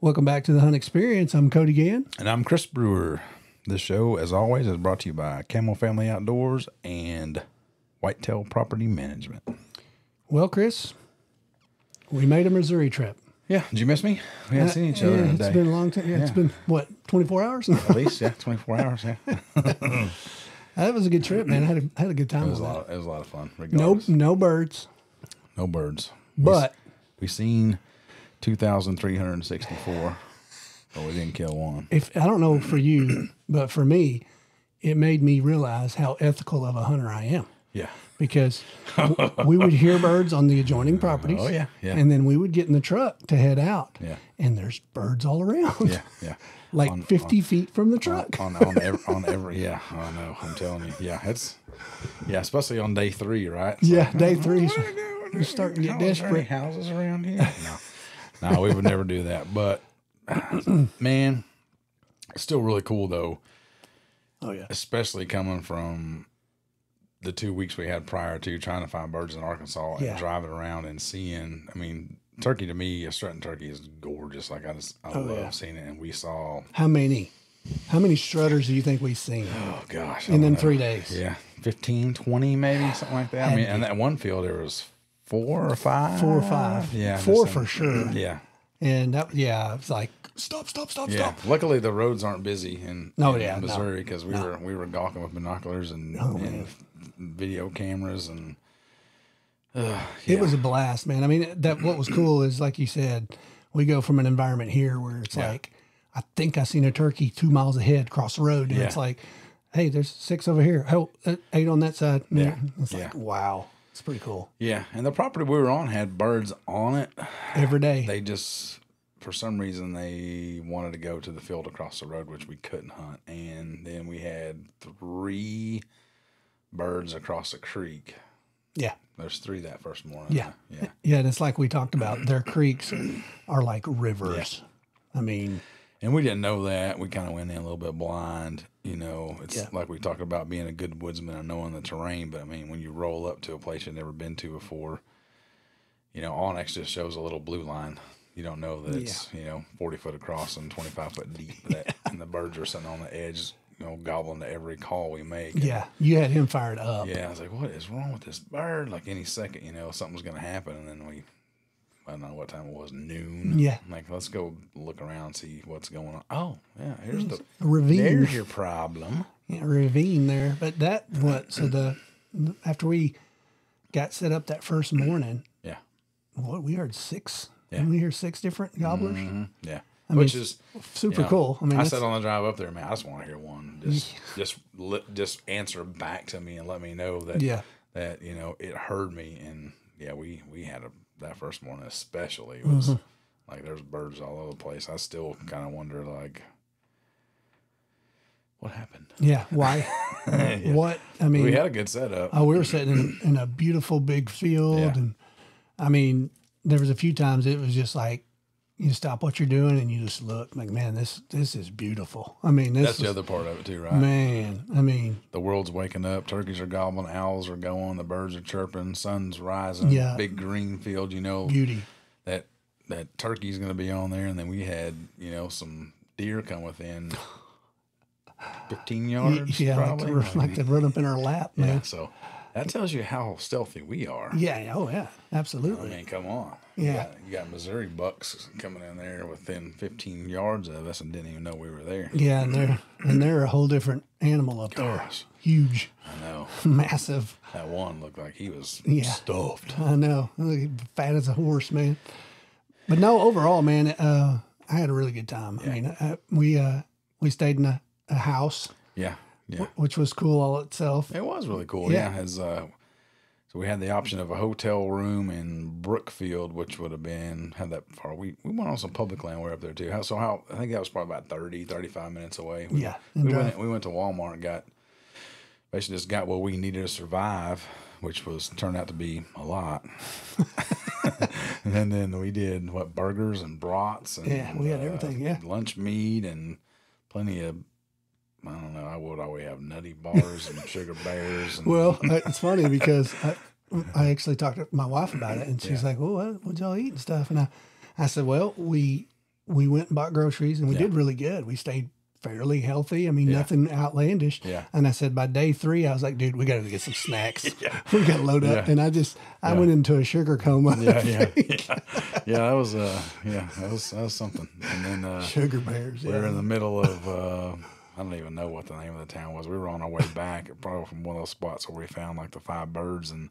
Welcome back to the Hunt Experience. I'm Cody Gann. And I'm Chris Brewer. This show, as always, is brought to you by Camel Family Outdoors and Whitetail Property Management. Well, Chris, we made a Missouri trip. Yeah, did you miss me? We haven't uh, seen each other yeah, in a it's day. been a long time. Yeah, it's Yeah. been what 24 hours. At least, yeah, 24 hours. Yeah, that was a good trip, man. I had a, I had a good time It was a that. lot. It was a lot of fun. No, Regardless. no birds, no birds. but we seen 2,364, but we didn't kill one. if I don't know for you, but for me, it made me realize how ethical of a hunter I am Yeah, because w- we would hear birds on the adjoining properties. Oh, yeah, yeah. And then we would get in the truck to head out. Yeah. And there's birds all around. yeah, yeah. like On- 50 feet from the truck. on on every, on every yeah I know I'm telling you yeah it's yeah especially on day three right It's yeah, like, day three. we doing? You're starting to get is there any desperate. houses around here no no we would never do that but man it's still really cool though Oh yeah. especially coming from the two weeks we had prior to trying to find birds in Arkansas and Yeah. driving around and seeing I mean turkey to me a strutting turkey is gorgeous like I just I love Oh, yeah. seeing it and we saw How many? How many strutters do you think we've seen oh gosh in them know. three days? Yeah, 15, 20 maybe, something like that. I mean, and that one field there was four or five. Four or five. Yeah. Four for sure. Yeah. And that, yeah, it's like stop, stop, stop, Yeah. stop. Luckily the roads aren't busy in, No, in yeah, no. Missouri because we were we were gawking with binoculars and, Oh, and video cameras and uh, It was a blast, man. I mean, that what was cool is like you said, we go from an environment here where it's Yeah. like, I think I seen a turkey two miles ahead across the road, and Yeah. it's like, hey, there's six over here, oh, uh, on that side. Yeah. it's Yeah. like wow, it's pretty cool. yeah, and the property we were on had birds on it. Every day, They just for some reason they wanted to go to the field across the road, which we couldn't hunt, and then we had three birds across the creek. yeah, There's three that first morning. Yeah. Yeah. yeah. And it's like we talked about, their creeks are like rivers. I mean, And we didn't know that. We kind of went in a little bit blind. You know, it's Yeah. like we talked about being a good woodsman and knowing the terrain. But I mean, when you roll up to a place you've never been to before, you know, onX just shows a little blue line. You don't know that it's, you know, 40 foot across and 25 foot deep. That, and the birds are sitting on the edge, you know, gobbling to every call we make. And, yeah, you had him fired up. Yeah, I was like, what is wrong with this bird? Like any second, you know, something's going to happen. And then we, I don't know what time it was, noon. Yeah. I'm like, let's go look around, see what's going on. Oh, yeah, here's the, ravine. there's your problem. yeah, ravine there. But that what so the after we got set up that first morning, Yeah. what we heard six. Yeah. We hear six different gobblers? Mhm, Yeah. mean, Which is Super you know, cool. I mean, I said on the drive up there, man, I just want to hear one. Just, just, li- just answer back to me and let me know that, Yeah. that you know it heard me. And yeah, we we had a that first morning especially was Mm-hmm. like there's birds all over the place. I still kind of wonder like, what happened? yeah. Why? What? I mean, We had a good setup. oh, we were sitting in, in a beautiful big field, Yeah. and I mean, there was a few times it was just like you stop what you're doing and you just look like, man, this this is beautiful. I mean, this That's is, the other part of it too, right? man. I mean, the world's waking up. Turkeys are gobbling, owls are going, the birds are chirping, sun's rising. Yeah. Big green field, you know beauty. that that turkey's going to be on there, and then we had you know some deer come within fifteen yards, Yeah, like, probably. to, like to run up in our lap, yeah, man. so that tells you how stealthy we are. Yeah. Oh, yeah. Absolutely. I mean, come on. Yeah. You got, you got Missouri bucks coming in there within 15 yards of us and didn't even know we were there. Yeah, and they're and they're a whole different animal up there. Huge, I know. massive. That one looked like he was Yeah. stuffed. I know, fat as a horse, man. But no, overall, man, uh, I had a really good time. I mean, uh, we uh, we stayed in a, a house, Yeah. Yeah. which was cool all itself. It was really cool. Yeah. Yeah. As uh, so we had the option of a hotel room in Brookfield, which would have been had that far. We we went on some public land. We're up there too. How, so how I think that was probably about 30, 35 minutes away. We, Yeah, We drive. went we went to Walmart and got basically just got what we needed to survive, which was turned out to be a lot. and then we did what burgers and brats and Yeah, we had everything, yeah. lunch meat and plenty of I don't know. I would always have nutty bars and sugar bears. And, Well, it's funny because I, I actually talked to my wife about it, and she's like, "Well, what would y'all eat and stuff?" And I, I said, "Well, we we went and bought groceries and we Yeah. did really good. We stayed fairly healthy. I mean, nothing outlandish. Yeah. And I said by day three, I was like, dude, we got to get some snacks. Yeah. we got to load up. Yeah. And I just, I went into a sugar coma. Yeah, yeah, yeah, yeah. That was uh, yeah, that was that was something. And then uh, Sugar bears. We are Yeah. in the middle of uh, I don't even know what the name of the town was. We were on our way back, probably from one of those spots where we found like the five birds and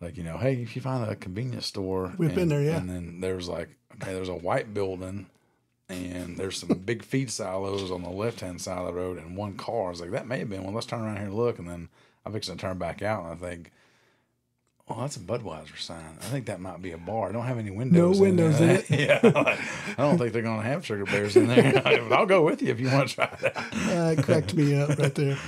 like you know, hey, if you find a convenience store, We've been there, yeah. And then there was like okay, there's a white building. And there's some big feed silos on the left hand side of the road, and one car. I was like, that may have been one. Let's turn around here and look. And then I fix to turn back out, and I think, Oh, that's a Budweiser sign. I think that might be a bar. I don't have any windows. No windows in there. it. yeah, like, I don't think they're going to have sugar bears in there. I'll go with you if you want to try that. Uh, it cracked me up right there.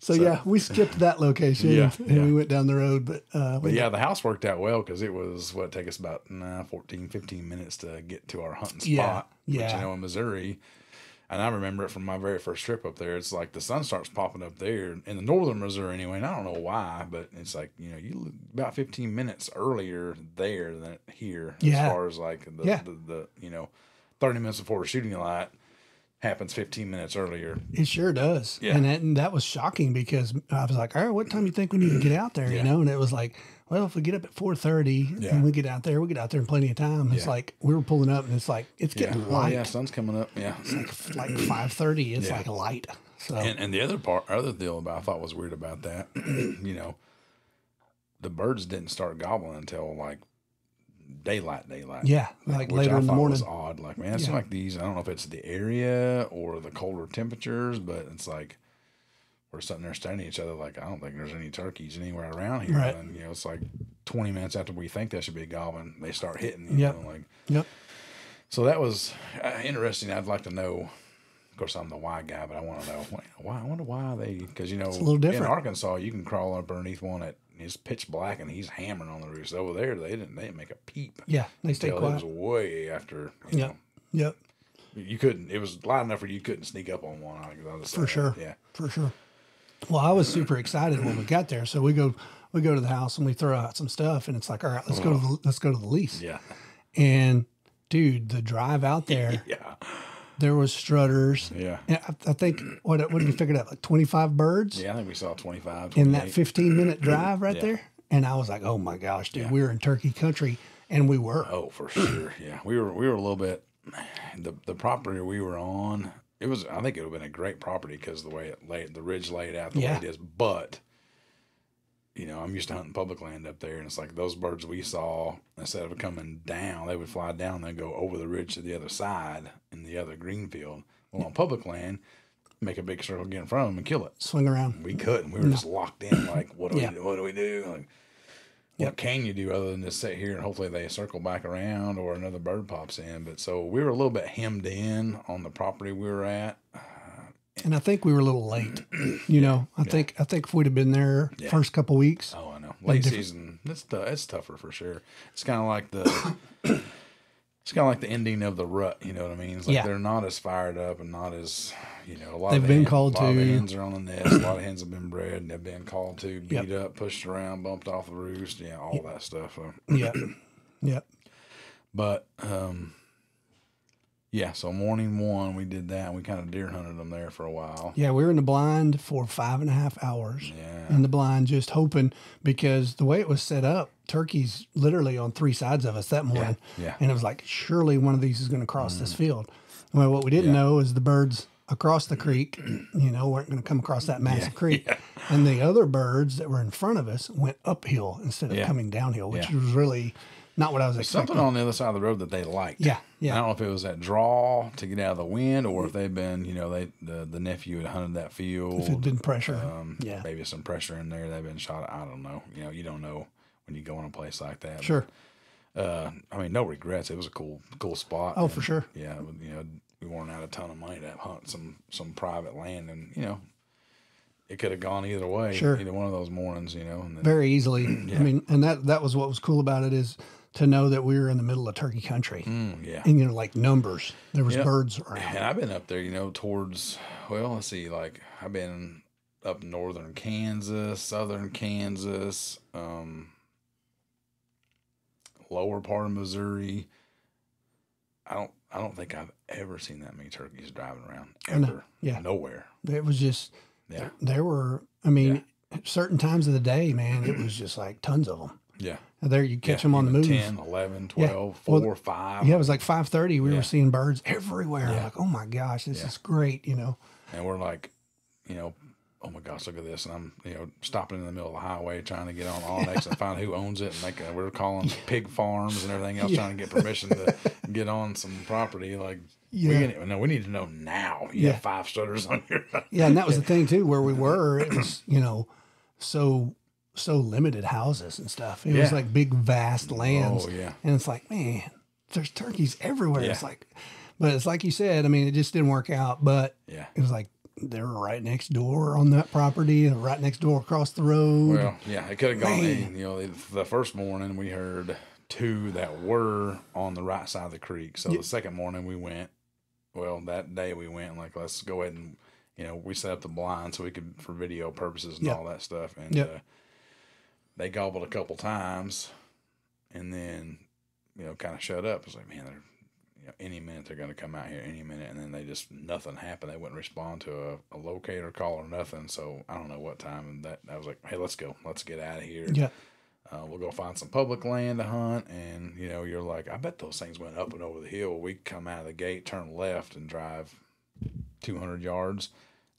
So, yeah, we skipped that location Yeah, and yeah. we went down the road. But, uh, But yeah, the house worked out well because it was what take us about nah, 14, 15 minutes to get to our hunting spot. Yeah, Which, yeah. you know, in Missouri. And I remember it from my very first trip up there. It's like the sun starts popping up there in the northern Missouri anyway. And I don't know why, but it's like, you know, you about 15 minutes earlier there than here Yeah. as far as like the, Yeah. the, the, you know, 30 minutes before the shooting light happens 15 minutes earlier. It sure does. Yeah. And, that, and that was shocking because I was like, all right, what time do you think we need to get out there? You know, and it was like, well, if we get up at 4.30 Yeah. and we get out there, we get out there in plenty of time. It's Yeah. like, we were pulling up and it's like, it's Yeah. getting Oh, light. yeah. Sun's coming up. Yeah. It's like like 5.30, it's Yeah. like light. So, And, and the other part, other deal about I thought was weird about that, you know, the birds didn't start gobbling until like daylight, daylight. yeah, like which later I in the morning. was odd. Like, man, it's Yeah. like these. I don't know if it's the area or the colder temperatures, but it's like we're sitting there staring at each other. Like, I don't think there's any turkeys anywhere around here. Right. And you know, it's like 20 minutes after we think they should be gobbling, they start hitting. You Yep. know, like Yep. so that was uh, interesting. I'd like to know. Of course, I'm the why guy, but I want to know why. I wonder why they because you know a little different. in Arkansas you can crawl up underneath one at it's pitch black and he's hammering on the roost. Over there, they didn't they didn't make a peep. Yeah, they stay Until it was way after. You Yep. know, Yep. you couldn't. It was light enough where you couldn't sneak up on one. I- just For that. sure. Yeah. For sure. Well, I was super excited when we got there. So we go we go to the house and we throw out some stuff and it's like, all right, let's go to the oh. let's go to the lease. Yeah. And dude, the drive out there, Yeah. there was strutters. Yeah. And I, I think what what did we figure out? Like twenty five birds Yeah. I think we saw 25, in that fifteen minute drive right Yeah. there. And I was like, oh my gosh, dude, we were in turkey country. And we were. Oh, for sure. Yeah, we were we were a little bit the the property we were on. It was I think it would have been a great property because the way it laid the ridge laid out the Yeah. way it is. But you know, I'm used to hunting public land up there, and it's like those birds we saw instead of coming down, they would fly down and then go over the ridge to the other side in the other green field. Well, on public land, make a big circle, get in front of them, and kill it. Swing around. We couldn't. We were just locked in. Like, what do Yeah. we do? What do we do? Like, what Yep. can you do other than just sit here and hopefully they circle back around or another bird pops in? But so we were a little bit hemmed in on the property we were at. And I think we were a little late. You know, I think I think if we'd have been there Yeah. first couple weeks, Oh, I know. Late season, it's tou- it's tougher for sure. It's kind of like the. It's kind of like the ending of the rut, you know what I mean? It's like Yeah. they're not as fired up and not as, you know, a lot They've of been called a lot of to. hens are on the nest. A lot of hens have been bred and they've been called to, beat Yep. up, pushed around, bumped off the roost, yeah, all that stuff. So. Yep. Yep. But um, yeah, so morning one we did that. And We kind of deer hunted them there for a while. Yeah, we were in the blind for five and a half hours. Yeah. In the blind, just hoping because the way it was set up, turkeys literally on three sides of us that morning. yeah. Mm. And it was like, surely one of these is going to cross this field. Well, what we didn't Yeah. know is the birds across the creek, you know, weren't going to come across that massive creek. And the other birds that were in front of us went uphill instead of Yeah. coming downhill, which Yeah. was really not what I was expecting. Something on the other side of the road that they liked. Yeah, yeah. I don't know if it was that draw to get out of the wind, or if they've been, you know, they the, the nephew had hunted that field. If it'd been pressure. um, yeah. maybe some pressure in there. They've been shot. I don't know. You know, you don't know when you go in a place like that. Sure. Uh, I mean, no regrets. It was a cool, cool spot. Oh, and, for sure. Yeah, you know, we weren't out a ton of money to hunt some some private land, and you know, it could have gone either way. Sure. Either one of those mornings, you know. And then, very easily. I mean, and that that was what was cool about it is to know that we were in the middle of turkey country, Mm, yeah. and you know, like numbers, there was Yep. birds around. And I've been up there, you know, towards well, let's see, like I've been up northern Kansas, southern Kansas, um, lower part of Missouri. I don't I don't think I've ever seen that many turkeys driving around ever. Yeah. Nowhere. It was just Yeah. there were. I mean, at certain times of the day, man, it was just like tons of them. Yeah. There you catch Yeah, them on the move. 10, 11, Yeah. 12, Well, 4, 5. Yeah, it was like five thirty. We Yeah. were seeing birds everywhere. Yeah. Like, oh my gosh, this Yeah. is great. You know. And we're like, you know, oh my gosh, look at this. And I'm, you know, stopping in the middle of the highway trying to get on onX and find who owns it. And like, uh, we're calling pig farms and everything else, Yeah. trying to get permission to get on some property. Like, Yeah. we, need, no, we need to know now. You Yeah. have five stutters on your. Yeah, and that was the thing too, where we were. It was you know, so so limited houses and stuff. It was like big vast lands. Oh, yeah. and it's like man, there's turkeys everywhere. It's like, but it's like you said. I mean, it just didn't work out. But Yeah. it was like they were right next door on that property, right next door across the road. Well, yeah, it could have gone. Man. in, You know, the first morning we heard two that were on the right side of the creek. So the second morning we went. Well, that day we went like let's go ahead and you know we set up the blind so we could for video purposes and Yep. all that stuff. And Yep. uh, they gobbled a couple times, and then you know kind of shut up. It's like man, they're you know any minute they're going to come out here any minute, and then they just nothing happened. They wouldn't respond to a, a locator call or nothing. So I don't know what time. And that I was like, hey, let's go, let's get out of here. Yeah, Uh, we'll go find some public land to hunt. And, you know, you're like, I bet those things went up and over the hill. We come out of the gate, turn left, and drive 200 yards.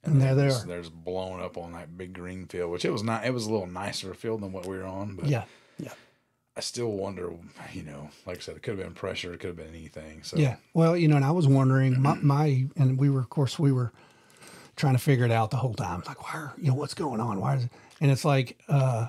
And there they there's, are. there's blown up on that big green field, which it was not, it was a little nicer field than what we were on. But yeah, yeah, I still wonder, you know, like I said, it could have been pressure, it could have been anything. So, yeah. Well, you know, and I was wondering my, my and we were, of course, we were trying to figure it out the whole time. Like, why? Are, you know, what's going on? Why is it? And it's like, uh,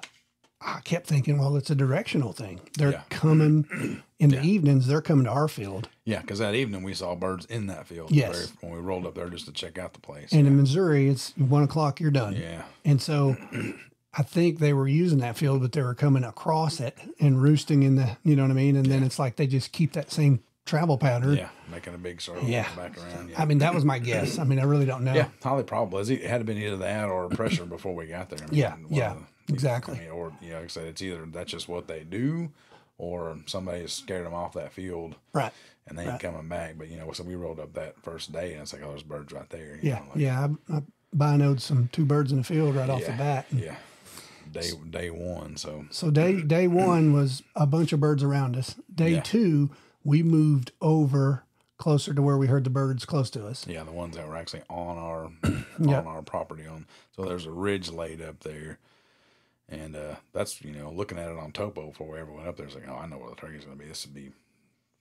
I kept thinking, well, it's a directional thing. They're Yeah. coming in the evenings. They're coming to our field. yeah, because that evening we saw birds in that field. Yes. When we rolled up there just to check out the place. And in Missouri, it's one o'clock. You're done. yeah. And so, I think they were using that field, but they were coming across it and roosting in the. You know what I mean? And then it's like they just keep that same travel pattern. Yeah. Making a big circle Yeah. back around. Yeah. I mean, that was my guess. I mean, I really don't know. Yeah, highly probable. It had to been either that or pressure before we got there. I mean, Yeah, yeah, the- exactly. I mean, or you know, like I said, it's either that's just what they do, or somebody has scared them off that field Right. and they ain't coming back. But you know, so we rolled up that first day and it's like, oh, there's birds right there. Yeah. know, like, yeah. I, I binoed some two birds in the field right off the yeah, bat. Yeah, day day one. So So day day one was a bunch of birds around us. Day Yeah. two, we moved over closer to where we heard the birds close to us. yeah, the ones that were actually on our Yeah. on our property on. So there's a ridge laid up there. And uh, that's you know looking at it on topo before we ever went up there. It's like oh I know where the turkey's going to be. This would be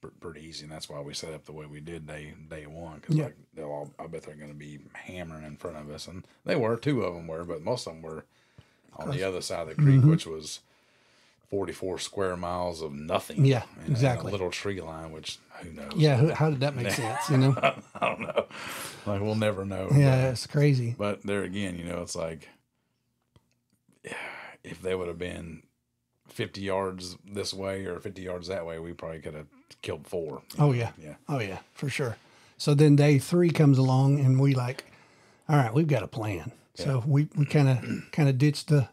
pr- pretty easy, and that's why we set up the way we did day day one. Because Yeah. like they'll all, I bet they're going to be hammering in front of us, and they were. Two of them were, but most of them were on the other side of the creek, Mm-hmm. which was forty four square miles of nothing. Yeah, exactly. a little tree line, which who knows? Yeah, who, how did that make sense? You know? I don't know. Like we'll never know. Yeah, it's crazy. But there again, you know, it's like if they would have been 50 yards this way or 50 yards that way, we probably could have killed four. Oh yeah, Yeah. oh yeah, for sure. So then day three comes along, and we like, all right, we've got a plan. So we we kind of kind of ditched the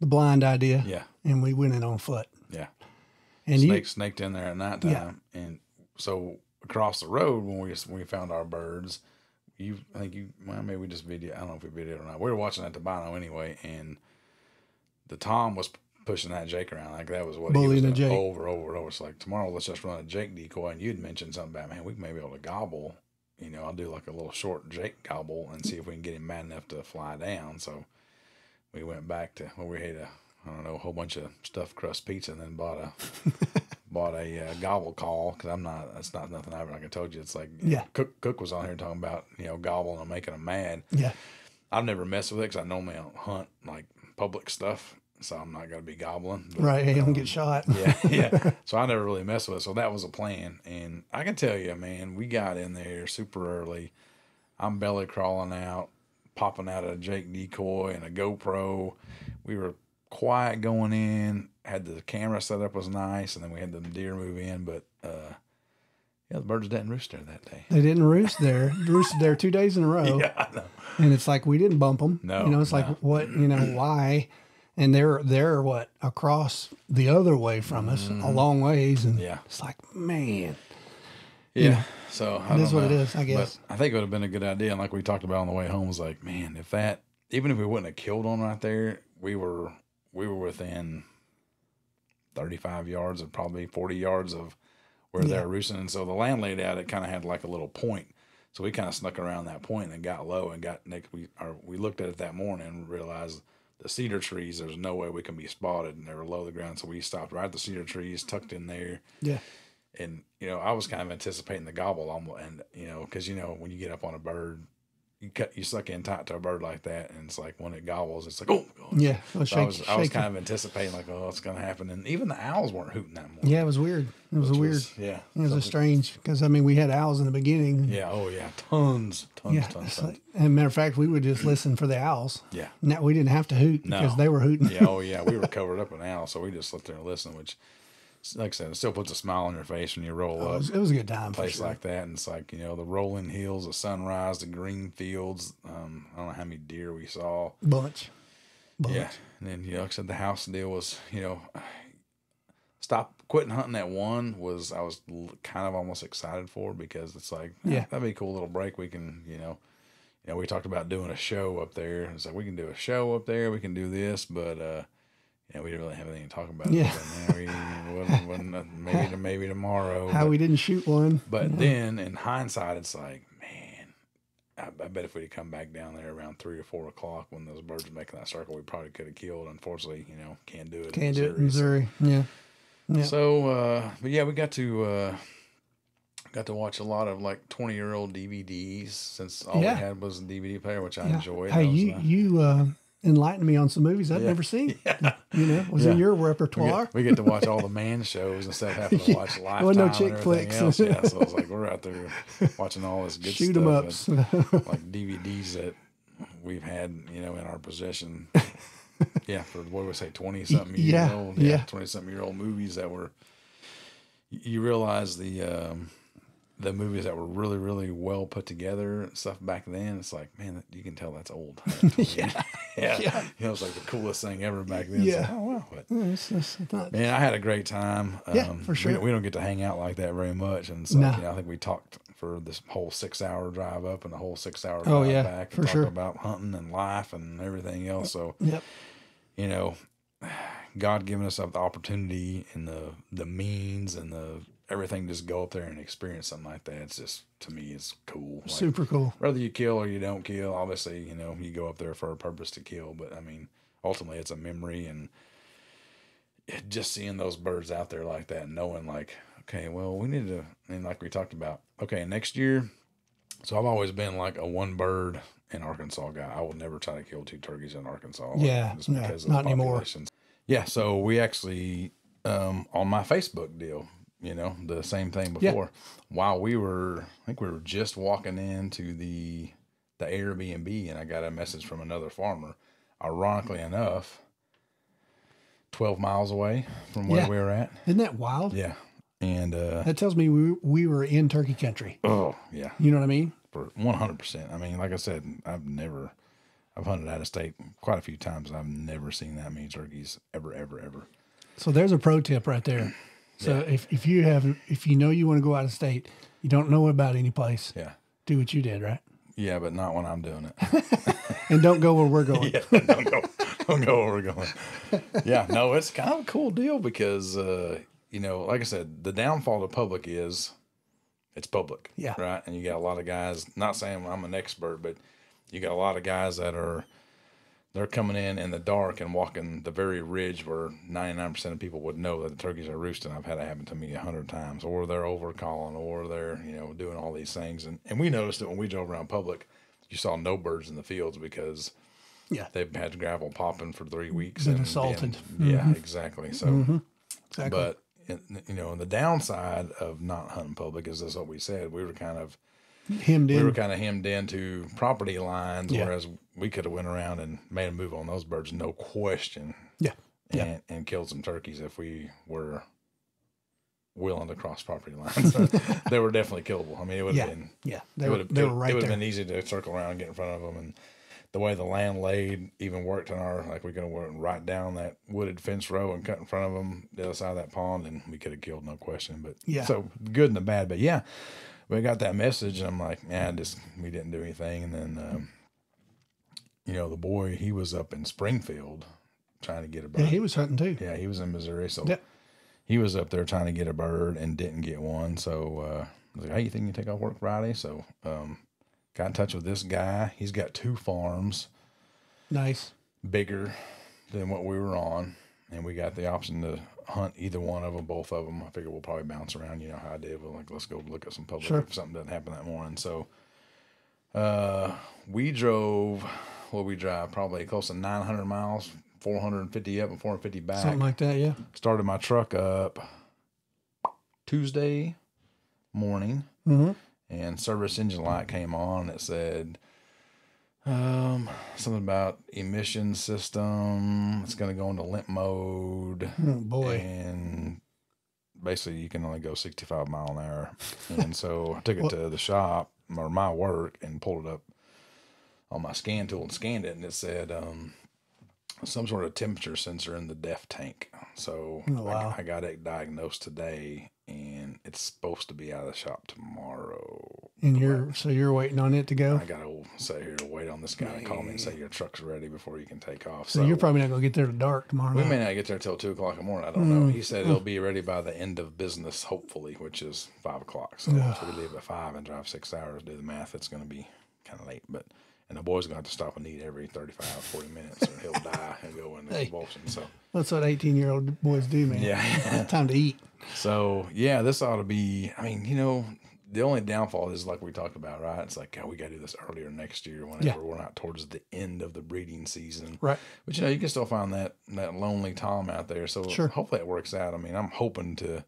the blind idea, Yeah. And we went in on foot. Yeah. And Snake snaked in there at nighttime. Yeah. And so across the road, when we when we found our birds, you, I think you, well, maybe we just video, I don't know if we videoed or not. We were watching at the bino anyway, and the Tom was pushing that Jake around. Like that was what he was doing over, over, over. It's like tomorrow, let's just run a Jake decoy. And you'd mentioned something about, man, we may be able to gobble. You know, I'll do like a little short Jake gobble and see if we can get him mad enough to fly down. So we went back to where we had a, I don't know, a whole bunch of stuffed crust pizza and then bought a bought a uh, gobble call because I'm not. That's not nothing I ever. Like I told you, it's like Yeah. Cook Cook was on here talking about you know gobbling and making them mad. yeah, I've never messed with it because I normally don't hunt like public stuff, so I'm not gonna be gobbling. But, right. Hey, don't get shot. yeah, yeah. So I never really messed with it. So that was a plan, and I can tell you, man, we got in there super early. I'm belly crawling out, popping out a Jake decoy and a GoPro. We were quiet going in. Had the camera set up was nice, and then we had the deer move in. But uh, yeah, the birds didn't roost there that day. They didn't roost there. Roosted there two days in a row. Yeah, I know. and it's like we didn't bump them. No, you know, it's like what you know why, and they're they're what across the other way from us a long ways, and Mm-hmm. Yeah. it's like man, Yeah. You know, so I it is don't what it know. is, I guess. But I think it would have been a good idea. And like we talked about on the way home, was like, man, if that, even if we wouldn't have killed one right there, we were, we were within 35 yards of probably 40 yards of where Yeah. they're roosting. And so the land laid out, it kind of had like a little point. So we kind of snuck around that point and got low and got next. We or we looked at it that morning and realized the cedar trees. There's no way we can be spotted, and they were low to the ground. So we stopped right at the cedar trees, tucked in there Yeah. and you know, I was kind of anticipating the gobble and you know, because you know, when you get up on a bird, you cut, you suck in tight to a bird like that, and it's like when it gobbles, it's like oh, God. Yeah. So I was, I was shake- kind of anticipating like, oh, it's gonna happen, and even the owls weren't hooting that morning. Yeah, it was weird. It was weird. yeah, it was a strange because I mean we had owls in the beginning. yeah, oh yeah, tons, tons, Yeah. tons, tons. like, and matter of fact, we would just listen for the owls. yeah. Now we didn't have to hoot No. because they were hooting. Yeah, oh yeah, we were covered up with owls, so we just sit there and listen, which, like I said, it still puts a smile on your face when you roll it, up. was, it was a good time. For place sure. like that, and it's like you know the rolling hills, the sunrise, the green fields. Um, I don't know how many deer we saw. Bunch. Bunch. Yeah, and then you know, like I said, the house deal was you know, stop quitting hunting at one was I was kind of almost excited for because it's like Yeah. that'd be a cool little break. We can you know, you know we talked about doing a show up there. It's like we can do a show up there, we can do this, but uh, know we didn't really have anything to talk about. Yeah. But, man, we wasn't, wasn't, maybe maybe tomorrow. How but- we didn't shoot one. but then in hindsight, it's like, man, I, I bet if we'd come back down there around three or four o'clock when those birds were making that circle, we probably could have killed. Unfortunately, you know, can't do it. Can't do it in Missouri. Yeah. Yeah. So, uh, but yeah, we got to uh, got to watch a lot of like twenty year old DVDs since all Yeah. we had was a DVD player, which I Yeah. enjoyed. Hey, you nice. you uh, enlightened me on some movies I'd Yeah. never seen. Yeah. You know, was Yeah. in your We repertoire. get, we get to watch all the man shows instead of having to Yeah. watch There Lifetime wasn't no chick flicks. else. Yeah, so it's like we're out there watching all this good Shoot stuff. 'em and- ups. like DVDs that we've had, you know, in our possession. yeah, for what we say, twenty something Yeah, old. yeah. twenty something year old movies that were. You realize the um, the movies that were really really well put together and stuff back then. It's like man, you can tell that's old. yeah, yeah, Yeah. You know, it's like the coolest thing ever back then. Yeah. like, oh wow, but Yeah, it's- it's not- Man, I had a great time. Um, Yeah, for we sure. don't- We, don't get to hang out like that very much, and so No. you know, I think we talked for this whole six-hour drive up and the whole six-hour Oh, drive yeah, back, and for sure. about hunting and life and everything else. So Yep. you know, God giving us up the opportunity and the the means and the everything, just go up there and experience something like that. It's just to me, it's cool. Like, Super cool. whether you kill or you don't kill, obviously, you know, you go up there for a purpose to kill, but I mean, ultimately it's a memory and just seeing those birds out there like that, knowing like, okay, well, we need to, and like we talked about, okay, next year. So I've always been like a one bird in Arkansas guy. I will never try to kill two turkeys in Arkansas. like, Yeah, just no, because of not the anymore. Yeah, so we actually um, on my Facebook deal, you know, the same thing Yeah. before. While we were, I think we were just walking into the the Airbnb, and I got a message from another farmer. Ironically enough, twelve miles away from where Yeah. we were at. Isn't that wild? Yeah, and uh, That tells me we, we were in turkey country. oh yeah, You know what I mean? for one hundred percent. I mean, like I said, I've never, I've hunted out of state quite a few times. and I've never seen that many turkeys ever, ever, ever. So there's a pro tip right there. So if, if you have if you know you want to go out of state, you don't know about any place, Yeah, do what you did, right? yeah, but not when I'm doing it. And don't go where we're going. yeah, don't go, don't go where we're going. Yeah, no, it's kind of a cool deal because, uh, you know, like I said, the downfall to public is it's public. Yeah. Right. And you got a lot of guys, not saying I'm an expert, but you got a lot of guys that are, they're coming in in the dark and walking the very ridge where 99% of people would know that the turkeys are roosting. I've had it happen to me a hundred times, or they're over calling, or they're, you know, doing all these things. And, and we noticed it when we drove around public, you saw no birds in the fields because Yeah. they've had gravel popping for three weeks Been and assaulted. yeah, mm-hmm. exactly. So, mm-hmm. Exactly. but you know, the downside of not hunting public is that's what we said. We were kind of Hemmed we were kind of hemmed into property lines, Yeah. whereas we could have went around and made a move on those birds, no question, yeah. Yeah. and, and killed some turkeys if we were willing to cross property lines. they were definitely killable. I mean, it would have Yeah. been Yeah. They would have they were right it would have been easy to circle around and get in front of them and the way the land laid even worked in our like we could have went right down that wooded fence row and cut in front of them the other side of that pond and we could have killed no question but Yeah. so good and the bad but yeah we got that message and i'm like yeah just we didn't do anything and then um, you know the boy he was up in springfield trying to get a bird Yeah, he was hunting too. yeah, he was in Missouri, so Yep. he was up there trying to get a bird and didn't get one. So uh, I was like, "Hey, you think you take off work Friday?" So um, got in touch with this guy. He's got two farms, Nice. bigger than what we were on, and we got the option to hunt either one of them, both of them. I figure we'll probably bounce around. You know how I did. We're like, let's go look at some public Sure. if something doesn't happen that morning. So uh, we drove. What we drive probably close to 900 miles, 450 up and 450 back Something like that. Yeah. started my truck up Tuesday morning, Mm-hmm. and service engine light came on. It said um, something about emission system. It's going to go into limp mode, Oh boy. and basically you can only go 65 mile an hour. And so I took it to the shop or my work and pulled it up on my scan tool and scanned it, and it said um, some sort of temperature sensor in the DEF tank. So Oh, wow. I, I got it diagnosed today, and it's supposed to be out of the shop tomorrow. And you're so you're waiting on it to go. I gotta sit here to wait on this guy to call me and say your truck's ready before you can take off. So you're probably not gonna get there till dark tomorrow we night. may not get there till two o'clock in the morning. I don't know. Mm. He said it'll be ready by the end of business, hopefully, which is five o'clock. So if we leave at five and drive six hours, do the math, it's going to be kind of late. But and the boy's going to have to stop and eat every 35, 40 minutes, or he'll die and go into Hey. convulsions. So That's what 18 year old boys do, man. yeah, Time to eat. so yeah, this ought to be. I mean, you know. The only downfall is like we talked about, right? It's like, oh, we got to do this earlier next year whenever Yeah. we're not towards the end of the breeding season. Right. But you know, you can still find that that lonely Tom out there. So Sure. hopefully it works out. I mean, I'm hoping to,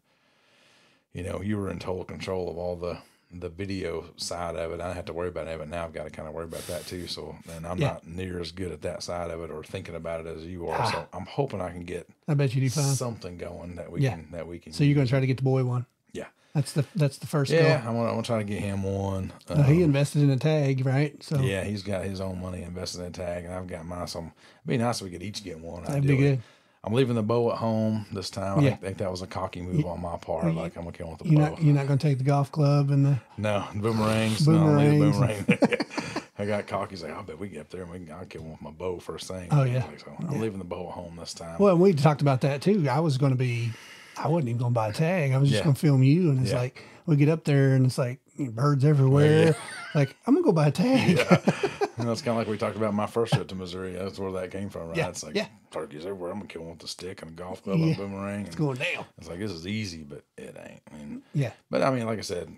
you know, you were in total control of all the the video side of it. I don't have to worry about it, but now I've got to kind of worry about that too. So and I'm Yeah. not near as good at that side of it or thinking about it as you are. So Ah. I'm hoping I can get I bet you do fine. something going that we Yeah. can that we can. So you're gonna try to get the boy one. yeah. That's the that's the first Yeah, goal. I'm gonna, I'm gonna try to get him one. Uh, he Um, invested in a tag, right? So yeah, he's got his own money invested in a tag, and I've got mine. So it'd be nice if we could each get one. that'd be good. I'm leaving the bow at home this time. I Yeah. think, think that was a cocky move on my part. Like I'm gonna kill with the You're bow. not you're not gonna take the golf club and the no boomerangs. No, Boomerangs. the boomerang. I got cocky. He's like, I bet we get up there and we can, I'll kill one with my bow first thing. Oh, yeah. Like, so I'm leaving the bow at home this time. well, we talked about that too. I was gonna be, I wasn't even gonna buy a tag. I was just Yeah. gonna film you, and it's Yeah. like we get up there and it's like you know, birds everywhere. Like I'm gonna go buy a tag. You know, it's kind of like we talked about my first trip to Missouri. That's where that came from, right? Yeah, It's like yeah. turkeys everywhere. I'm gonna kill one with a stick and a golf club Yeah. and a boomerang. And It's going down. it's like this is easy, but it ain't. I mean, Yeah. But I mean, like I said,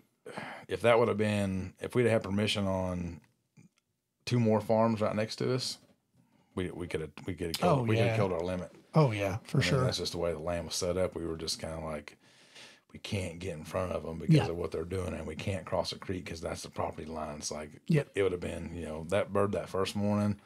if that would have been, if we'd have had permission on two more farms right next to us, we we could have we could have killed Oh, we could yeah. have killed our limit. Oh yeah, for mean, sure. that's just the way the land was set up. We were just kind of like, we can't get in front of them because Yeah. of what they're doing, and we can't cross a creek because that's the property line. It's like, Yep. it would have been, you know, that bird that first morning.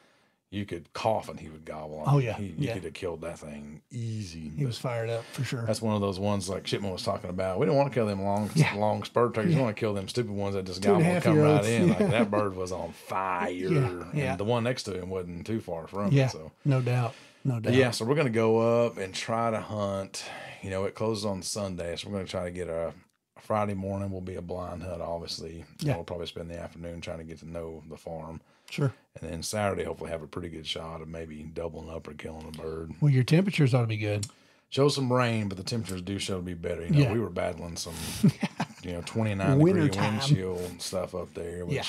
You could cough and he would gobble. on Oh, yeah. he, you Yeah. could have killed that thing easy. He was fired up for sure. that's one of those ones like Shipman was talking about. We don't want to kill them long, Yeah. long spur turkeys. We want to kill them stupid ones that just Two gobble and come right olds. in. Yeah. Like that bird was on fire, Yeah, yeah. and the one next to him wasn't too far from Yeah, it. So no doubt, no doubt. yeah, so we're gonna go up and try to hunt. You know, it closes on Sunday, so we're gonna try to get a. Friday morning will be a blind hunt, obviously. Yeah. we'll probably spend the afternoon trying to get to know the farm. Sure. And then Saturday, hopefully, have a pretty good shot of maybe doubling up or killing a bird. Well, your temperatures ought to be good. Show some rain, but the temperatures do show to be better. You know, Yeah. we were battling some, you know, 29 Winter degree time. wind chill and stuff up there, which, Yeah.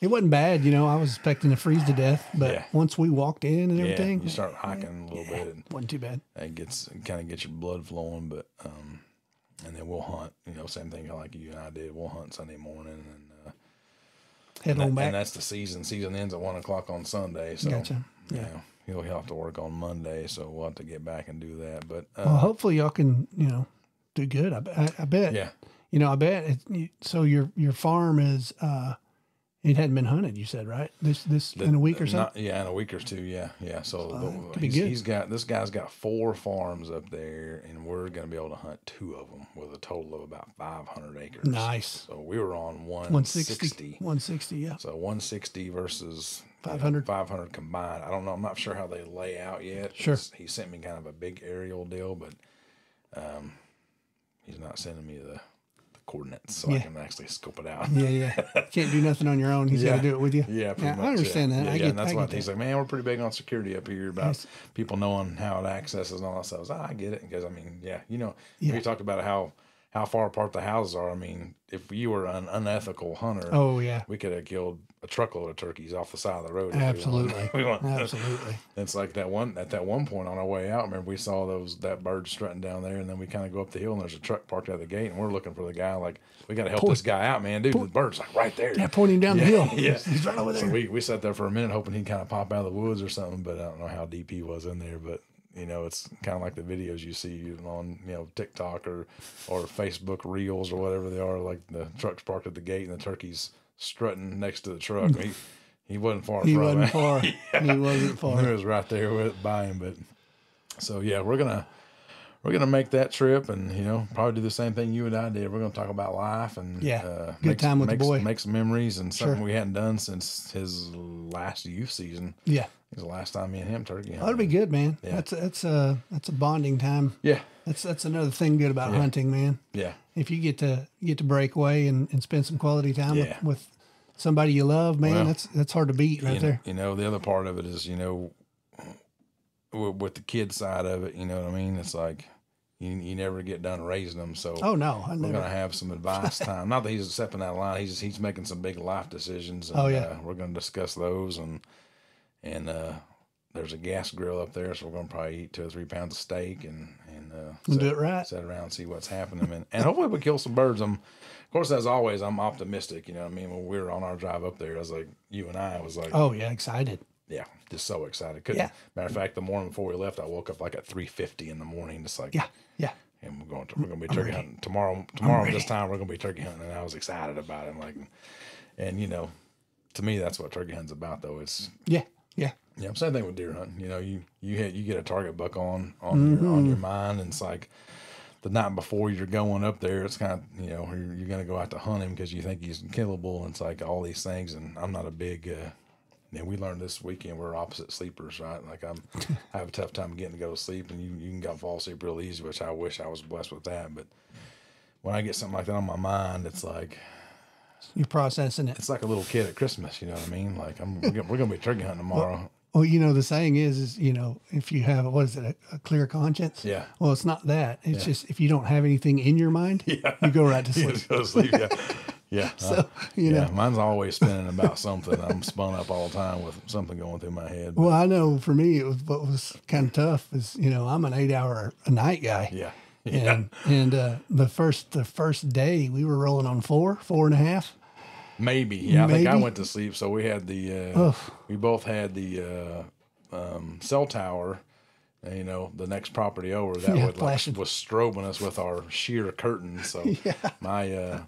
It wasn't bad, you know. I was expecting to freeze to death, but Yeah. once we walked in and everything, you start hiking a little bit and wasn't too bad. it gets, kind of gets your blood flowing, but, um, and then we'll hunt, you know, same thing like you and I did. We'll hunt Sunday morning and, Head and, on that- back. and that's the season. Season ends at one o'clock on Sunday. So, Gotcha. you Yeah. know, he'll, he'll have to work on Monday. So we'll have to get back and do that. But, uh, well, hopefully y'all can, you know, do good. I, I, I bet. yeah. You know, I bet. It, so your your farm is uh, it hadn't been hunted. You said right this this in a week or so. Not, yeah, in a week or two. Yeah, yeah. So the- could be he's, he's got this guy's got four farms up there, and we're going to be able to hunt two of them with a total of about 500 acres. nice. So we were on 160. 160. 160, yeah. So 160 versus 500. 500 combined. I don't know. I'm not sure how they lay out yet. Sure. He sent me kind of a big aerial deal, but um, he's not sending me the, the coordinates so I can actually scope it out. Yeah, yeah. Can't do nothing on your own. He's got to do it with you. Yeah, pretty yeah much, I understand yeah. that. Yeah, I yeah, get, and that's I why he's that. like, man, we're pretty big on security up here about Yes. people knowing how it accesses and all that stuff. I, like, I get it because I mean, yeah, you know, Yeah. we talked about how how far apart the houses are. I mean, if you were an unethical hunter, Oh yeah, we could have killed truckload of turkeys off the side of the road. if we wanted. absolutely, We want- absolutely. It's like that one at that one point on our way out. Remember, we saw those that bird strutting down there, and then we kind of go up the hill, and there's a truck parked at the gate, and we're looking for the guy. Like, we got to help this guy out, man, dude. the bird's like right there. Yeah, pointing down the Yeah, hill. yeah. He's, he's right over there. So we, we sat there for a minute hoping he'd kind of pop out of the woods or something, but I don't know how deep he was in there. But you know, it's kind of like the videos you see on you know TikTok or or Facebook Reels or whatever they are. Like the truck's parked at the gate and the turkey's strutting next to the truck. Mm. he he wasn't far he from wasn't it. far. He wasn't far. was right there with by him. But so yeah, we're gonna we're gonna make that trip, and you know probably do the same thing you and I did. We're gonna talk about life and Yeah, uh, good make, time with the make, boy. make some memories and something Sure. we hadn't done since his last youth season. Yeah, It was the last time me and him turkey hunted. that'd be good, man. Yeah. That's that's a that's a bonding time. Yeah, That's that's another thing good about Yeah. hunting, man. yeah, If you get to get to break away and, and spend some quality time Yeah. with, with somebody you love, man, Well, that's that's hard to beat right you, there. Know, you know, the other part of it is, you know, with, with the kid side of it, you know what I mean? It's like you, you never get done raising them. So Oh no, I we're gonna have some advice time. Not that he's stepping out of line. He's he's making some big life decisions. And, Oh, yeah. uh, we're gonna discuss those and and uh, there's a gas grill up there, so we're gonna probably eat two or three pounds of steak and and uh, We'll do it right. Sit around and see what's happening, and, and hopefully we kill some birds. I'm, of course, as always, I'm optimistic. You know, what I mean, when we were on our drive up there, I was like, you and I was like, Oh yeah, excited. Yeah, just so excited. Couldn't, Yeah. Matter of fact, the morning before we left, I woke up like at three fifty in the morning, just like Yeah, yeah. and we're going to we're going to be turkey hunting tomorrow. Tomorrow this time we're going to be turkey hunting, and I was excited about it. Like, and you know, to me that's what turkey hunting's about, though. It's Yeah, yeah. yeah, same thing with deer hunting. You know, you you hit you get a target buck on on your on your Mm-hmm. mind, and it's like the night before you're going up there. It's kind of you know you're, you're going to go out to hunt him because you think he's killable, and it's like all these things. And I'm not a big. Uh, yeah, we learned this weekend we're opposite sleepers, right? Like I'm, I have a tough time getting to go to sleep, and you you can go fall asleep real easy, which I wish I was blessed with that. But when I get something like that on my mind, it's like You're processing it. it's like a little kid at Christmas. You know what I mean? Like I'm we're gonna, we're gonna be turkey hunting tomorrow. Well, you know, the saying is, is you know, if you have what is it, a, a clear conscience? Yeah. Well, it's not that. It's just if you don't have anything in your mind, Yeah. you go right to sleep. Just go to sleep. Yeah, yeah. So you yeah, know, mine's always spinning about something. I'm spun up all the time with something going through my head. well, I know for me, it was what was kind of tough is you know I'm an eight hour a night guy. yeah, yeah, And and uh, the first the first day we were rolling on four four and a half. maybe. Yeah, I think I went to sleep. So we had the, uh, we both had the uh, um, cell tower. And, You know, the next property over that Yeah, would like, was strobing us with our sheer curtain. So my, uh,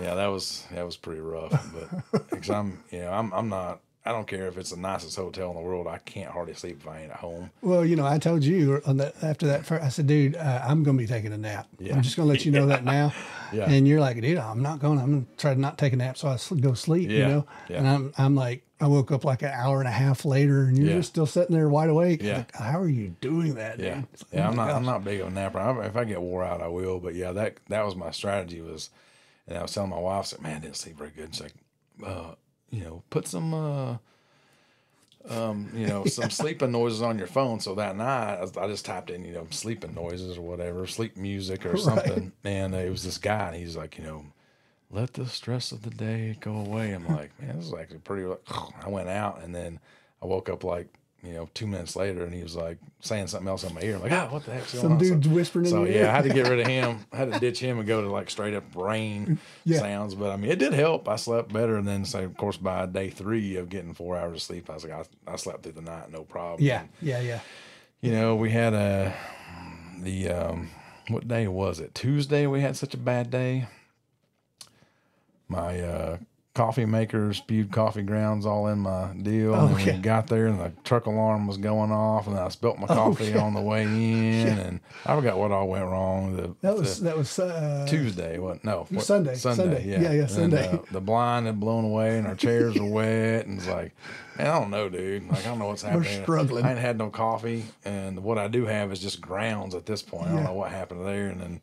yeah, that was that was pretty rough. But because I'm, you know, I'm I'm not. I don't care if it's the nicest hotel in the world. I can't hardly sleep if I ain't at home. Well, you know, I told you on that after that. First, I said, dude, uh, I'm going to be taking a nap. Yeah. I'm just going to let you know that now. Yeah. And you're like, dude, I'm not going. To. I'm going to try to not take a nap so I sl- go sleep. Yeah. You know. Yeah. And I'm I'm like, I woke up like an hour and a half later, and you're Yeah. just still sitting there wide awake. Yeah. Like, How are you doing that? Yeah, Dude? Like, yeah. oh I'm not. I'm not big of a napper. I, if I get wore out, I will. But yeah, that that was my strategy. Was, and I was telling my wife, I said, "Man, I didn't sleep very good." She's like, uh, "You know, put some, uh, um, you know, some sleeping noises on your phone." So that night, I, I just typed in, you know, sleeping noises or whatever, sleep music or something, and uh, it was this guy, and he's like, you know. Let the stress of the day go away. I'm like, man, this is actually pretty. I went out and then I woke up like, you know, two minutes later, and he was like saying something else in my ear. I'm like, ah, what the heck? Some on? So- dude's whispering in so yeah, ear. I had to get rid of him. I had to ditch him and go to like straight up brain Yeah. sounds. But I mean, it did help. I slept better. And then, so of course, by day three of getting four hours of sleep, I was like, I, I slept through the night, no problem. Yeah. Yeah. Yeah. You know, we had a the um, what day was it? Tuesday. We had such a bad day. My uh, coffee maker spewed coffee grounds all in my deal. and then Okay. we got there and the truck alarm was going off and I spilt my coffee on the way in and I forgot what all went wrong. The, That was that was uh, Tuesday. What? No, what, Sunday, Sunday. Yeah, Yeah, yeah, And, Sunday. uh, the blind had blown away and our chairs were wet and it's like, man, I don't know, dude. Like I don't know what's happening. We're struggling. I ain't had no coffee and what I do have is just grounds at this point. I don't know what happened there and then.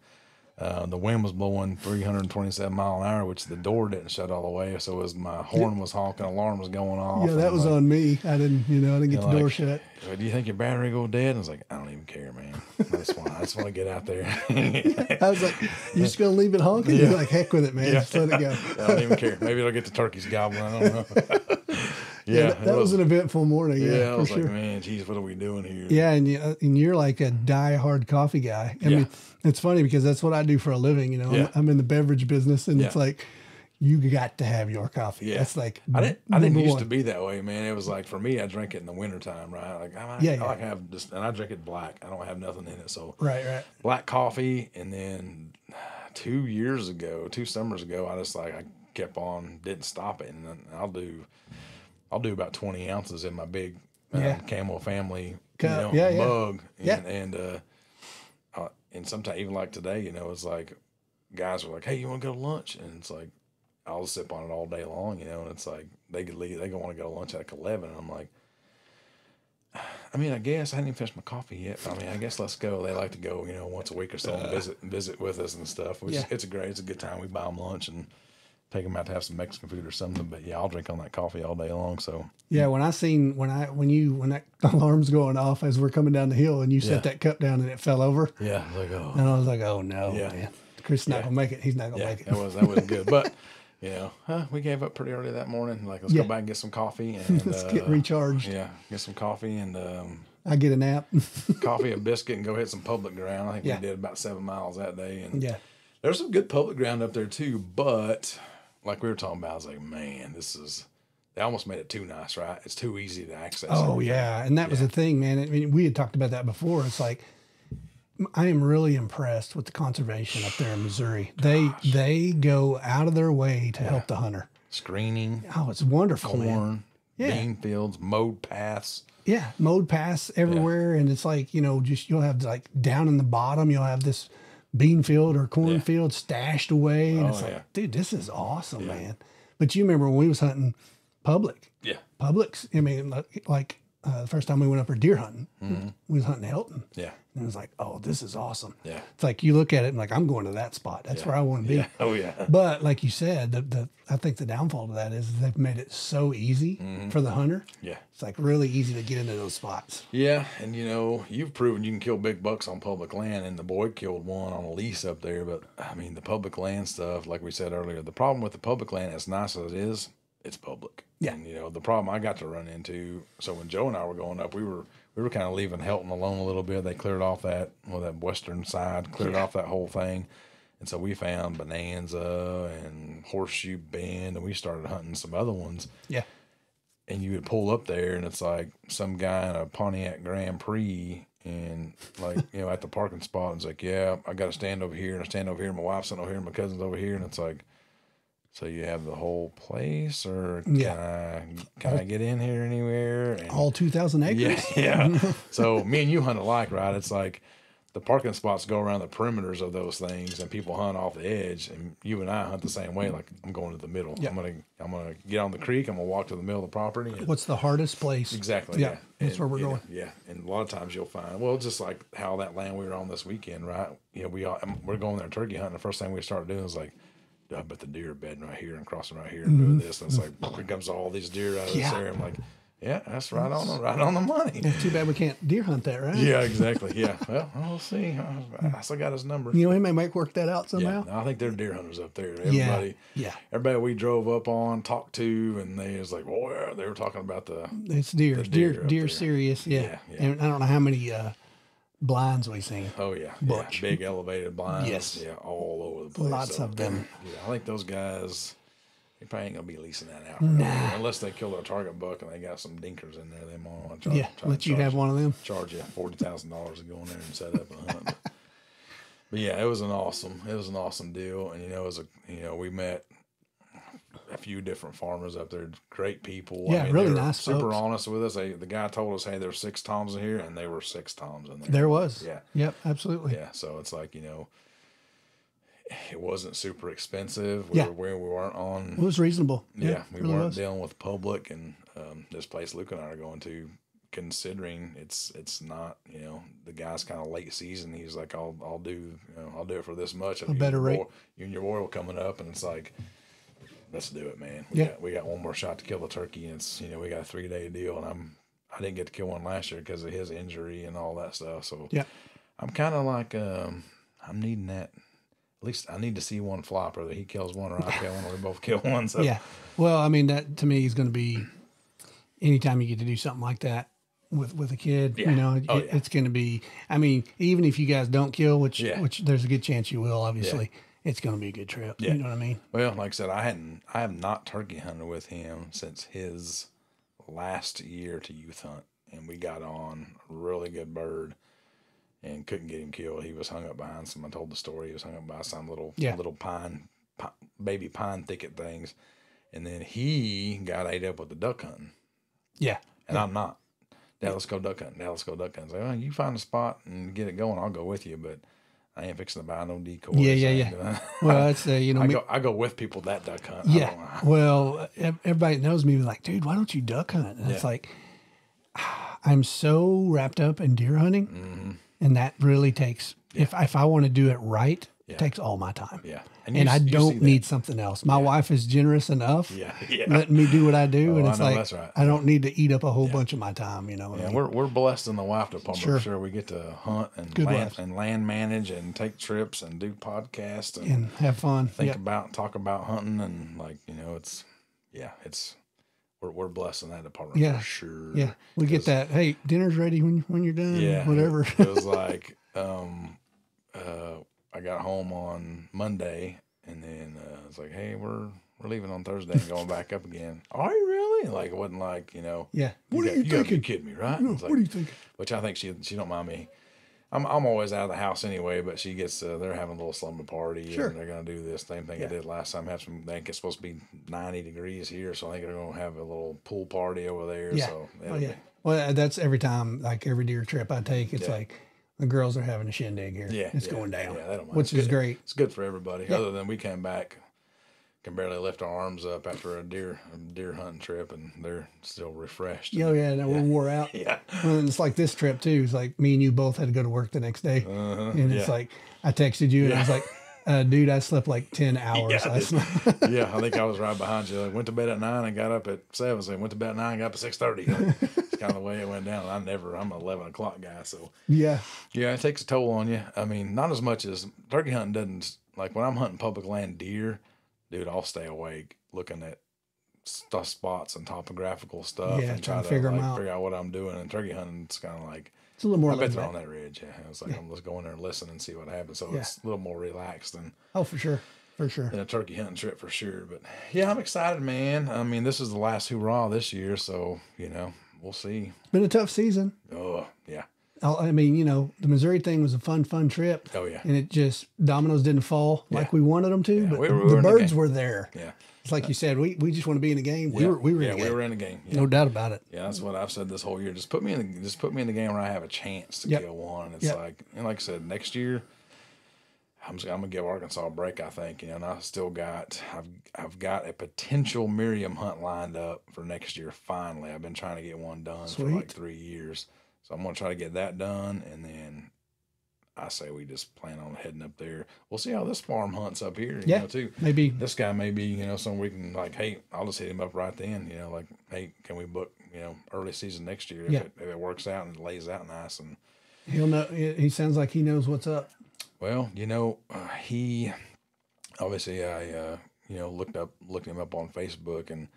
Uh, the wind was blowing 327 mile an hour, which the door didn't shut all the way. So as my horn was honking, alarm was going off. Yeah, that was like, on me. I didn't, you know, I didn't get the like, door shut. Do you think your battery go dead? And I was like, I don't even care, man. I just want, I just want to get out there. I was like, you're just gonna leave it honking?" You're like, "Heck with it, man. Just let it go." I don't even care. Maybe it'll get the turkeys gobbling. I don't know. yeah, that, that was, an eventful morning. Yeah, Yeah, I was sure. like, man, geez, what are we doing here? Yeah, and you, uh, and you're like a die-hard coffee guy. I Yeah. mean, it's funny because that's what I do for a living. You know, Yeah. I'm, I'm in the beverage business, and it's like you got to have your coffee. Yeah. That's like I didn't. I didn't used one. to be that way, man. It was like for me, I drink it in the wintertime, right? Like I, Yeah, I yeah. to have just, and I drink it black. I don't have nothing in it, so Right, right. black coffee. And then two years ago, two summers ago, I just like I kept on, didn't stop it, and then I'll do, I'll do about twenty ounces in my big um, Yeah. Camel Family you know, Yeah, yeah. mug, and, Yeah. and uh, uh, and sometimes even like today, you know, it's like guys are like, "Hey, you want to go to lunch?" And it's like I'll sip on it all day long, you know, and it's like they could leave, they want to go to lunch at like eleven, and I'm like. I mean, I guess I hadn't even finished my coffee yet. But I mean, I guess let's go. They like to go, you know, once a week or so and visit visit with us and stuff. Which Yeah. it's a great, it's a good time. We buy them lunch and take them out to have some Mexican food or something. But yeah, I'll drink on that coffee all day long. So Yeah, when I seen when I when you when that alarm's going off as we're coming down the hill, and you set Yeah. that cup down and it fell over, yeah, like oh and I was like, "Oh no, Yeah. man, Chris is not Yeah. gonna make it. He's not gonna yeah, make it." that was that was good. But you know, huh, we gave up pretty early that morning. Like let's go back and get some coffee and Let's uh, get recharged. Yeah, get some coffee and um, I get a nap. coffee and biscuit and go hit some public ground. I think we did about seven miles that day. And yeah, There's some good public ground up there too, but like we were talking about, I was like, man, this is they almost made it too nice, right? It's too easy to access. Oh everything. yeah, and that was the thing, man. I mean, we had talked about that before. It's like I am really impressed with the conservation up there in Missouri. They they go out of their way to help the hunter. Screening, Oh, it's wonderful, man. corn, Yeah. bean fields, mowed paths. Yeah, mowed paths everywhere, and it's like you know, just you'll have like down in the bottom, you'll have this bean field or corn Yeah. field stashed away, and Oh, it's yeah. dude, this is awesome, man. But you remember when we was hunting public, Yeah, Publix? I mean, like, like uh, the first time we went up for deer hunting, Mm-hmm. we was hunting Hilton, yeah, and it was like, oh, this is awesome. yeah, It's like you look at it and like I'm going to that spot. That's where I want to be. yeah. Oh yeah, But like you said, the, the I think the downfall to that is they've made it so easy Mm-hmm. for the hunter. yeah. It's like really easy to get into those spots. Yeah, and you know, you've proven you can kill big bucks on public land, and the boy killed one on a lease up there. But I mean, the public land stuff, like we said earlier, the problem with the public land, as nice as it is, it's public. Yeah. And you know, the problem I got to run into. So when Joe and I were going up, we were we were kind of leaving Helton alone a little bit. They cleared off that well, that western side, cleared off that whole thing. And so we found Bonanza and Horseshoe Bend, and we started hunting some other ones Yeah. and you would pull up there and it's like some guy in a Pontiac Grand Prix and like you know at the parking spot and it's like yeah I got to stand over here and I stand over here and my wife's sitting over here and my cousin's over here and it's like so you have the whole place or can Yeah. I can I get in here anywhere and All 2,000 acres. yeah yeah so me and you hunt alike right it's like the parking spots go around the perimeters of those things and people hunt off the edge and you and I hunt the same way like I'm going to the middle Yeah. I'm gonna I'm gonna get on the creek I'm gonna walk to the middle of the property What's the hardest place? Exactly. Yeah. Yeah. That's And, where we're know, going. Yeah, and a lot of times you'll find well, just like how that land we were on this weekend, right? You know, we all, we're going there turkey hunting. The first thing we started doing was like, "Dude, I bet the deer are bedding right here and crossing right here and doing this. And it's like here comes all these deer out of Mm-hmm. Yeah. this area. I'm like, yeah, that's right on the right on the money. Too bad we can't deer hunt that, right? yeah, exactly. Yeah. Well, we'll see. I still got his number. You know, he may make work that out Yeah, somehow. I think they're deer hunters up there. Yeah. Everybody, Yeah. everybody we drove up on, talked to, and they was like, "Oh yeah," they were talking about the It's deer. The deer, deer deer, serious. Yeah. Yeah, yeah. And I don't know how many uh, blinds we seen. Oh yeah, yeah, big elevated blinds. Yes. yeah, all over the place. Lots of them. Yeah, I think those guys, they probably ain't gonna be leasing that out, nah. unless they kill their target buck and they got some dinkers in there. They might want to charge. Yeah. try Let you charge, have one of them. Charge you forty thousand dollars to go in there and set up a hunt. But, but yeah, it was an awesome, it was an awesome deal, and you know, it was a, you know, we met. A few different farmers up there, great people. Yeah, really they were nice Super folks. honest with us. They, the guy told us, "Hey, there's six toms in here," and they were six toms in there. There was. Yeah. Yep. Absolutely. Yeah, so it's like you know, it wasn't super expensive. We Yeah. were where we weren't on. It was reasonable. Yeah, we really weren't was. dealing with public, and um, this place Luke and I are going to, considering it's it's not you know the guy's kind of late season. He's like, I'll I'll do you know I'll do it for this much. A better rate. You and your boy will coming up, and it's like. Let's do it, man. We Yeah. got we got one more shot to kill the turkey, and it's you know we got a three day deal, and I'm I didn't get to kill one last year because of his injury and all that stuff. So Yeah. I'm kind of like um, I'm needing that. At least I need to see one flop, whether he kills one or I kill one, or we both kill one. So Yeah. Well, I mean, that to me is going to be anytime you get to do something like that with with a kid. Yeah. You know, it, Oh, yeah. it's going to be. I mean, even if you guys don't kill, which Yeah. which there's a good chance you will, obviously, it's going to be a good trip. Yeah. You know what I mean? Well, like I said, I hadn't, I have not turkey hunted with him since his last year to youth hunt, and we got on a really good bird, and couldn't get him killed. He was hung up behind some. I told the story. He was hung up by some little, Yeah. little pine, pi baby pine thicket things, and then he got ate up with the duck hunting, Yeah. and I'm not. Dad, let's go duck hunting. Now let's go duck hunting. It's like, well, you find a spot and get it going. I'll go with you, but I ain't fixing to buy no decoys. Yeah, yeah, yeah. well, I'd that's uh, you know, I me, go, I go with people that duck hunt. Yeah. Well, everybody knows me like, dude, why don't you duck hunt? And it's like, I'm so wrapped up in deer hunting, Mm-hmm. and that really takes. If if I want to do it right, Yeah. it takes all my time. Yeah, and, you I s- you see don't need something else. My wife is generous enough, Yeah, yeah. letting me do what I do, Oh, and I it's know, like that's right. I don't need to eat up a whole bunch of my time. You know, what I Yeah, mean? we're we're blessed in the wife department. Sure. Sure, we get to hunt and Good land and land manage and take trips and do podcasts and, and have fun. think Yeah, about talk about hunting and like you know it's yeah it's we're we're blessed in that department Yeah. for sure. yeah. We get that. Hey, dinner's ready when when you're done. Yeah, whatever. It, it was like um, uh, I got home on Monday, and then uh, it's like, hey, we're we're leaving on Thursday and going back up again. Are you really? Like it wasn't like you know. yeah. You What got, are you you thinking? be kidding me, right? No, like- what are you thinking? which I think she she don't mind me. I'm I'm always out of the house anyway, but she gets uh, they're having a little slumber party Sure. and they're gonna do this same thing Yeah. I did last time. Have some. I think it's supposed to be 90 degrees here, so I think they're gonna have a little pool party over there. Yeah. So Oh yeah. be- Well, that's every time, like every deer trip I take, it's Yeah. like the girls are having a shindig here. Yeah, it's yeah, going down, yeah, they don't mind. which It's is good. great. It's good for everybody. Other than we came back, can barely lift our arms up after a deer a deer hunting trip, and they're still refreshed. Yeah, oh, yeah, no, we're wore out. Yeah. Well, and it's like this trip too. It's like me and you both had to go to work the next day, and it's Uh-huh. yeah. like I texted you and I was like, uh, "Dude, I slept like ten hours Yeah, last night." yeah, I think I was right behind you. I went to bed at nine and got up at seven. So I went to bed at nine and got up at six thirty. Kind of the way it went down. I never, I'm an eleven o'clock guy, so yeah, yeah, it takes a toll on you. I mean, not as much as turkey hunting doesn't. Like when I'm hunting public land deer, dude, I'll stay awake looking at stuff spots and topographical stuff Yeah, and trying try to figure like, out. figure out what I'm doing. And turkey hunting, it's kind of like it's a little more I bet they're on that ridge. Yeah, it's like I'm just going there and listen and see what happens. So Yeah. it's a little more relaxed than Oh, for sure, for sure. than a turkey hunting trip for sure. But yeah, I'm excited, man. I mean, this is the last hurrah this year, so you know we'll see. It's been a tough season. Oh yeah, I I mean, you know, the Missouri thing was a fun, fun trip. Oh, yeah. and it just dominoes didn't fall like we wanted them to, but we were- we the in the birds were there. yeah. It's like you uh, said, we, we just want to be in the game. We yeah. were we were yeah, in the we game. were in the game. Yeah. no doubt about it. Yeah, that's what I've said this whole year. Just put me in the just put me in the game where I have a chance to Yep. kill one. It's Yep. like and like I said, next year I'm I'm gonna give Arkansas a break. I think you know, and I still got I've I've got a potential Merriam hunt lined up for next year. Finally, I've been trying to get one done for like three years, so I'm gonna try to get that done, and then I say we just plan on heading up there. We'll see how this farm hunts up here. You Yeah. know, too Maybe this guy may be, you know, something we can like, hey, I'll just hit him up right then, you know, like, hey, can we book, you know, early season next year if, Yeah. it, if it works out and it lays out nice. And he'll know. He sounds like he knows what's up. Well, you know, uh, he obviously I, uh, you know, looked up, looked him up on Facebook, and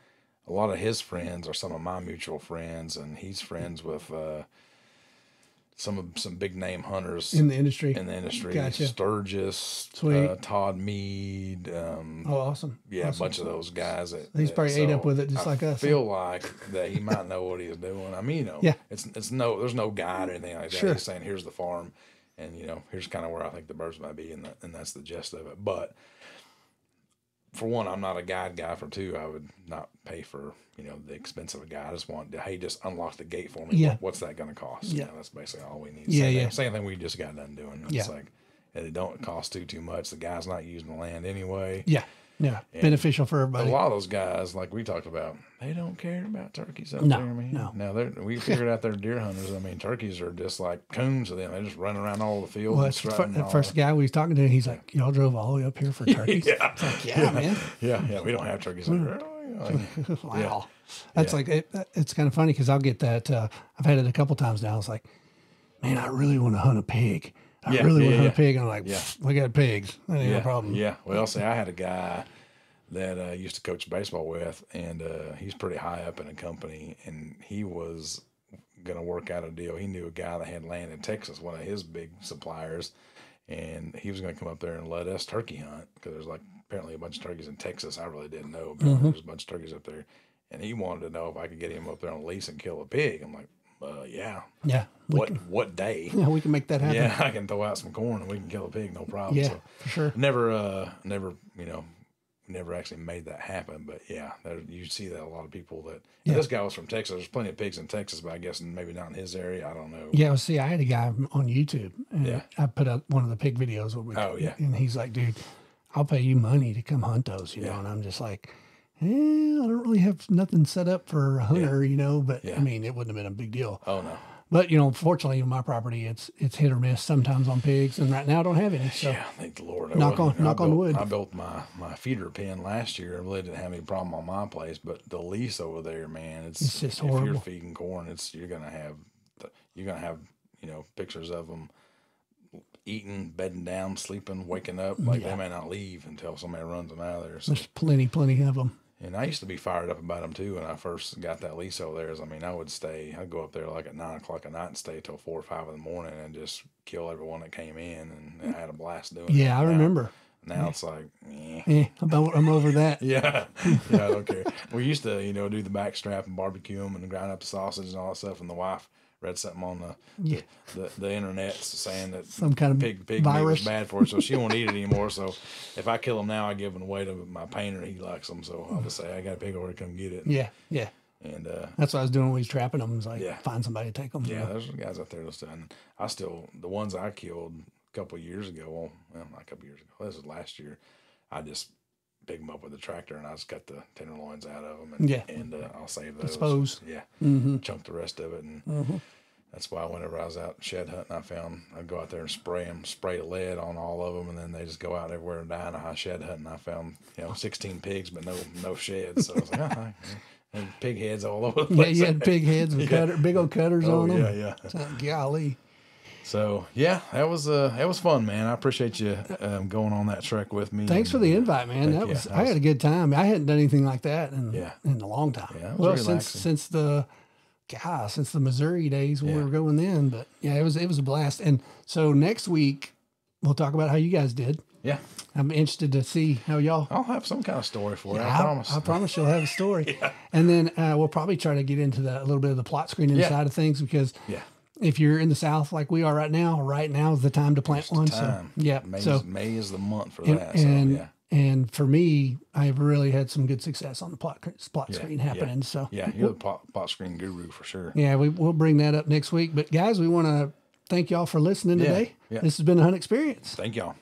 a lot of his friends are some of my mutual friends, and he's friends with uh, some of some big name hunters in the industry. in the industry, Gotcha. Sturgis, Sweet. uh, Todd Mead, um, oh, awesome. Yeah, a bunch of those guys. That, He's that- probably ate up with it just I like us, Feel like that he might know what he's doing. I mean, you know, Yeah. it's it's no, there's no guide or anything like that. Sure. He's saying here's the farm, and you know, here's kind of where I think the birds might be, and that, and that's the gist of it. But for one, I'm not a guide guy. For two, I would not pay for you know the expense of a guide. I just want to, hey, just unlock the gate for me. Yeah. What's that going to cost? Yeah. You know, that's basically all we need. Yeah, same yeah. Thing, same thing we just got done doing. It's Yeah. like, and it don't cost too too much. The guy's not using the land anyway. Yeah. Yeah. Beneficial for everybody. A lot of those guys, like we talked about, they don't care about turkeys up No, there, man. no. Now they're we figured out they're deer hunters. I mean, turkeys are just like coons to them. They just run around all the field. Well, and that's fir- the first guy we was talking to. He's like, "Y'all drove all the way up here for turkeys?" Yeah. Like, yeah, man. Yeah, yeah. We don't have turkeys up there. Like, wow. That's like it, it's kind of funny because I'll get that. Uh, I've had it a couple times now. It's like, man, I really want to hunt a pig. I Yeah, really yeah, want to hunt yeah. a pig. And I'm like, Yeah. "Pfft, we got pigs. That ain't yeah, no problem. Yeah. Well, see, I had a guy that uh, used to coach baseball with, and uh, he's pretty high up in a company, and he was going to work out a deal. He knew a guy that had land in Texas, one of his big suppliers, and he was going to come up there and let us turkey hunt because there's like apparently a bunch of turkeys in Texas. I really didn't know, but Mm-hmm. there's a bunch of turkeys up there, and he wanted to know if I could get him up there on a lease and kill a pig. I'm like, uh, yeah. Yeah. What can, what day? yeah, we can make that happen. Yeah, I can throw out some corn and we can kill a pig, no problem. Yeah, so for sure. never, uh, never, you know, never actually made that happen. But yeah, there, you see that a lot of people that. Yeah. This guy was from Texas. There's plenty of pigs in Texas, but I guess maybe not in his area. I don't know. Yeah, well, see, I had a guy on YouTube, and Yeah. I put up one of the pig videos. Where we, Oh, yeah. and he's like, "Dude, I'll pay you money to come hunt those," you know. Yeah. And I'm just like, eh, "I don't really have nothing set up for a hunter, you know." But I mean, it wouldn't have been a big deal. Oh no. But you know, fortunately, on my property, it's it's hit or miss sometimes on pigs, and right now I don't have any. So Yeah, thank the Lord. Knock on- I knock on wood. I built my my feeder pen last year. I really didn't have any problem on my place, but the lease over there, man, it's, It's just if you're feeding corn, it's you're gonna have you're gonna have you know pictures of them eating, bedding down, sleeping, waking up. Like they may not leave until somebody runs them out of there. So, there's plenty, plenty of them. And I used to be fired up about them too when I first got that lease over there. Is I mean, I would stay. I'd go up there like at nine o'clock at night and stay till four or five in the morning and just kill everyone that came in, and I had a blast doing it. Yeah, I Now- remember. now it's like, eh. Eh, I'm, I'm over that. yeah, yeah, I don't care. We used to, you know, do the backstrap and barbecue them and grind up the sausage and all that stuff. And the wife read something on the Yeah. the, the internet saying that Some kind of pig pig meat was virus. bad for her, so she won't eat it anymore. So if I kill them now, I give them away to my painter. He likes them, so I'll just say I got a pig over, to come get it. Yeah, yeah. And uh, That's what I was doing when we was trapping them. Was like Yeah. find somebody to take them. yeah, there's guys out there that's done. I still the ones I killed a couple of years ago. Well, not a couple of years ago. This was last year. I just pick them up with a tractor and I just cut the tenderloins out of them. And, Yeah. and uh, I'll save those. Dispose. Yeah, Mm-hmm. chunk the rest of it, and that's why whenever I was out shed hunting, I found I'd go out there and spray them, spray lead on all of them, and then they just go out everywhere and die. And I shed hunting, I found you know 16 pigs, but no no sheds. So I was like, I- and pig heads all over the Yeah, place. you had pig heads with cutter, big old cutters Oh on them. yeah, yeah. So, golly. So yeah, that was uh that was fun, man. I appreciate you um, going on that trek with me. Thanks for the invite, man. That yeah, was that I was- had a good time. I hadn't done anything like that in Yeah. in a long time. Yeah, it well, since relaxing. since the gosh, since the Missouri days when we were going then. But yeah, it was it was a blast. And so next week we'll talk about how you guys did. Yeah, I'm interested to see how y'all. I'll have some kind of story for you. I, I promise. I promise you'll have a story. yeah. And then uh, we'll probably try to get into the, a little bit of the plot screening Yeah. of things because yeah, if you're in the South like we are right now, right now is the time to plant one. So yeah. May, so May is the month for and, that. So and, yeah, and for me, I've really had some good success on the plot plot Yeah, screen yeah. happening. So yeah, you're the plot, pot screen guru for sure. yeah, we, we'll bring that up next week. But guys, we want to thank y'all for listening Yeah, today. yeah. This has been a hunt experience. Thank y'all.